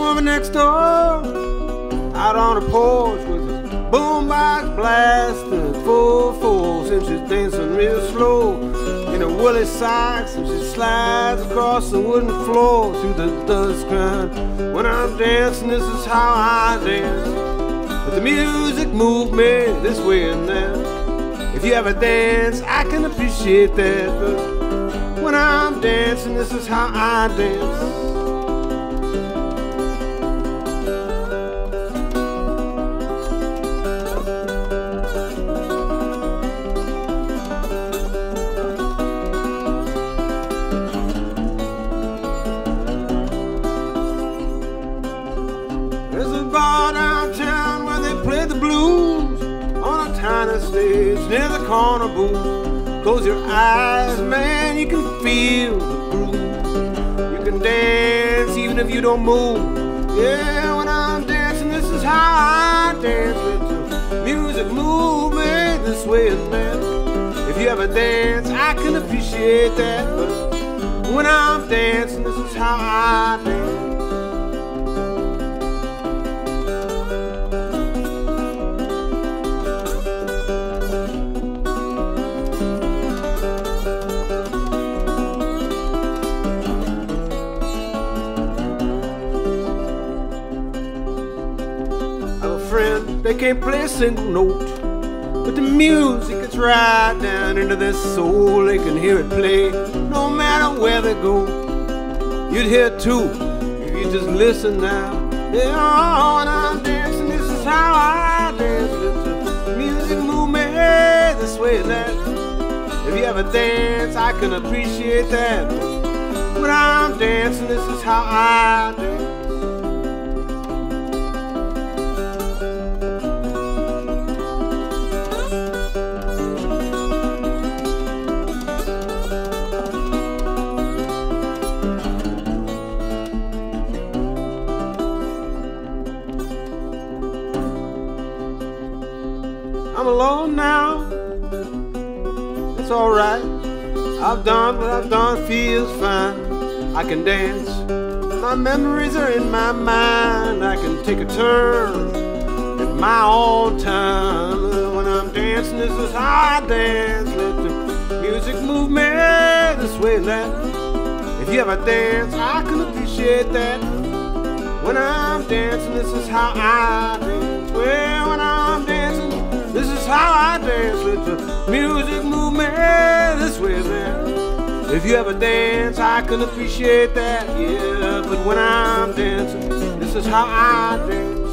Woman next door out on the porch with a boombox blasting full force, and she's dancing real slow in her woolly socks, and she slides across the wooden floor through the dust ground. When I'm dancing, this is how I dance. But the music moved me this way and that. If you ever dance, I can appreciate that. But when I'm dancing, this is how I dance. Bar downtown where they play the blues on a tiny stage near the corner booth. Close your eyes, man, you can feel the groove. You can dance even if you don't move. Yeah, when I'm dancing, this is how I dance. Let the music move me this way and that. If you ever dance, I can appreciate that. But when I'm dancing, this is how I dance. They can't play a single note. But the music gets right down into their soul. They can hear it play no matter where they go. You'd hear it too if you just listen now. Yeah, I'm dancing, this is how I dance. The music move me this way and that. If you ever dance, I can appreciate that. When I'm dancing, this is how I dance. I'm alone now. It's alright. I've done what I've done, feels fine. I can dance. My memories are in my mind. I can take a turn at my own time. When I'm dancing, this is how I dance. Let the music move me this way and that. If you ever dance, I can appreciate that. When I'm dancing, this is how I dance. Dance. Let the music movement this way that. If you ever dance, I can appreciate that. Yeah, but when I'm dancing, this is how I dance.